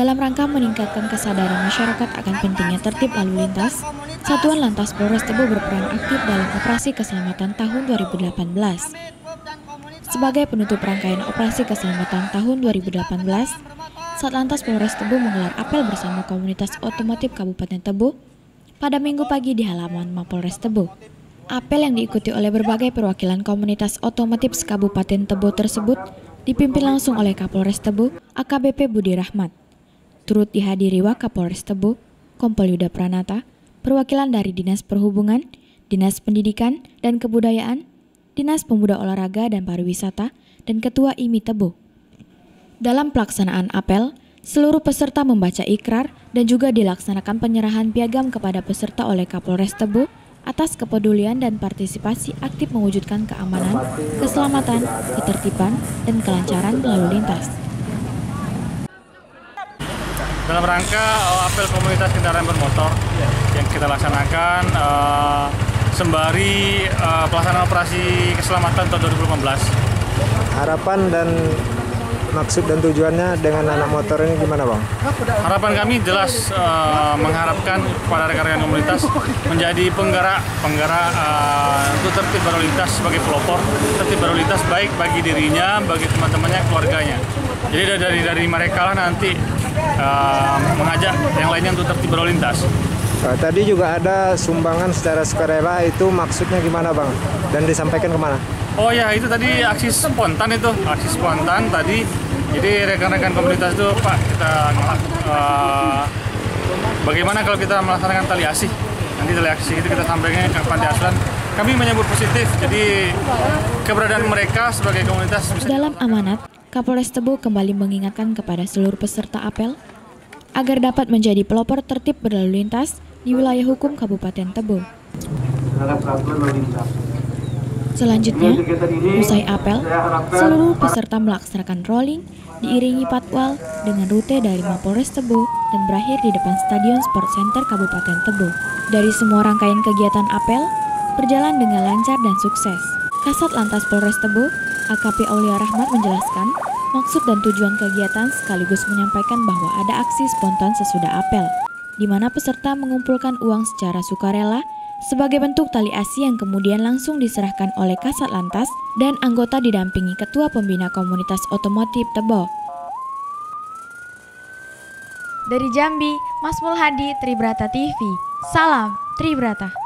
Dalam rangka meningkatkan kesadaran masyarakat akan pentingnya tertib lalu lintas, Satuan Lantas Polres Tebo berperan aktif dalam operasi keselamatan tahun 2018. Sebagai penutup rangkaian operasi keselamatan tahun 2018, Satlantas Polres Tebo menggelar apel bersama komunitas otomotif Kabupaten Tebo pada minggu pagi di halaman Mapolres Tebo. Apel yang diikuti oleh berbagai perwakilan komunitas otomotif Kabupaten Tebo tersebut dipimpin langsung oleh Kapolres Tebo, AKBP Budi Rahmat. Turut dihadiri Wakapolres Tebo, Kompol Yuda Pranata, perwakilan dari Dinas Perhubungan, Dinas Pendidikan dan Kebudayaan, Dinas Pemuda Olahraga dan Pariwisata, dan Ketua IMI Tebo. Dalam pelaksanaan apel, seluruh peserta membaca ikrar dan juga dilaksanakan penyerahan piagam kepada peserta oleh Kapolres Tebo atas kepedulian dan partisipasi aktif mewujudkan keamanan, keselamatan, ketertiban, dan kelancaran lalu lintas dalam rangka uh, apel komunitas kendaraan bermotor yang kita laksanakan uh, sembari uh, pelaksanaan operasi keselamatan tahun 2015. Harapan dan maksud dan tujuannya dengan anak motor ini gimana bang? Harapan kami jelas uh, mengharapkan kepada rekan-rekan komunitas menjadi penggerak penggerak uh, untuk tertib berlalu lintas sebagai pelopor tertib berlalu lintas baik bagi dirinya, bagi teman-temannya, keluarganya. Jadi dari dari mereka lah nanti uh, mengajak yang lainnya untuk tertib berlalu lintas. Uh, tadi juga ada sumbangan secara sukarela itu maksudnya gimana bang? Dan disampaikan ke mana? Oh ya itu tadi aksi spontan itu aksi spontan tadi. Jadi rekan-rekan komunitas itu Pak kita uh, bagaimana kalau kita melaksanakan tali asih? Nanti tali asih itu kita sampaikan ke panti asuhan. Kami menyebut positif. Jadi keberadaan mereka sebagai komunitas. Dalam amanat, Kapolres Tebo kembali mengingatkan kepada seluruh peserta apel agar dapat menjadi pelopor tertib berlalu lintas di wilayah hukum Kabupaten Tebo. Selanjutnya, usai apel, seluruh peserta melaksanakan rolling diiringi patwal dengan rute dari Mapolres Tebo dan berakhir di depan Stadion Sport Center Kabupaten Tebo. Dari semua rangkaian kegiatan apel, berjalan dengan lancar dan sukses. Kasat Lantas Polres Tebo AKP Aulia Rahmat menjelaskan maksud dan tujuan kegiatan sekaligus menyampaikan bahwa ada aksi spontan sesudah apel, di mana peserta mengumpulkan uang secara sukarela sebagai bentuk tali asi yang kemudian langsung diserahkan oleh Kasat Lantas dan anggota didampingi Ketua Pembina Komunitas Otomotif Tebo. Dari Jambi, Mas Mulhadi, Tribrata TV. Salam, Tribrata.